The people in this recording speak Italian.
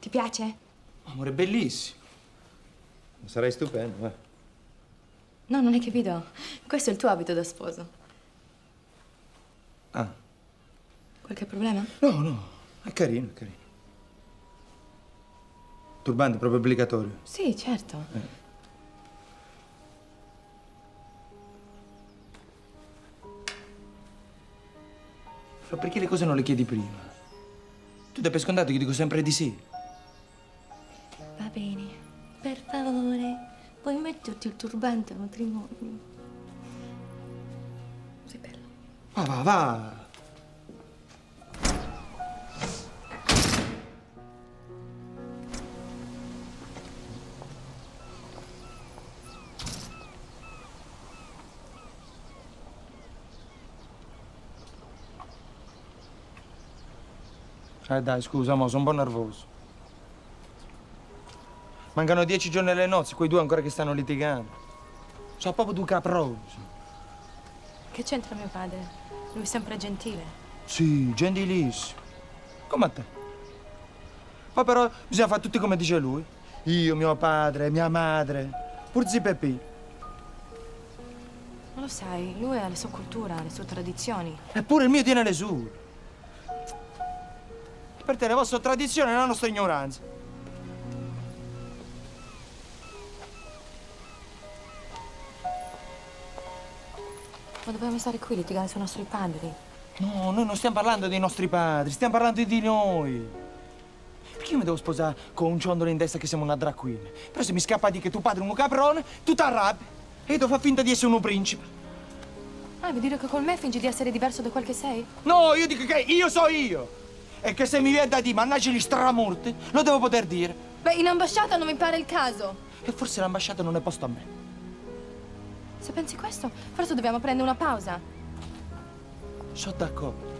Ti piace? Amore, bellissimo. Sarai stupendo, eh. No, non hai capito. Questo è il tuo abito da sposo. Ah. Qualche problema? No, no, è carino, è carino. Turbante proprio obbligatorio. Sì, certo. Eh. Però perché le cose non le chiedi prima? Tu dai per scontato che dico sempre di sì. Favore, puoi metterti il turbante al matrimonio? Sei bello. Va, va, va. Eh dai, scusa, mo, sono un po' nervoso. Mancano dieci giorni alle nozze, quei due ancora che stanno litigando. Sono proprio due caproni. Che c'entra mio padre? Lui è sempre gentile. Sì, gentilissimo. Come a te. Ma però bisogna fare tutti come dice lui. Io, mio padre, mia madre, pur zi Peppi. Non lo sai, lui ha la sua cultura, le sue tradizioni. Eppure il mio tiene le sue. Per te le vostre tradizioni e la nostra ignoranza. Ma dobbiamo stare qui a litigare sui nostri padri. No, noi non stiamo parlando dei nostri padri, stiamo parlando di noi. Perché io mi devo sposare con un ciondolo in testa che siamo una drag queen? Però se mi scappa di che tuo padre è un caprone, tu ti arrabbi. E io devo far finta di essere un principe. Ah, vuoi dire che con me fingi di essere diverso da quel che sei? No, io dico che io so io. E che se mi viene da dire mannaggia gli stramorti, lo devo poter dire. Beh, in ambasciata non mi pare il caso. E forse l'ambasciata non è posto a me. Se pensi questo, forse dobbiamo prendere una pausa. Sono d'accordo.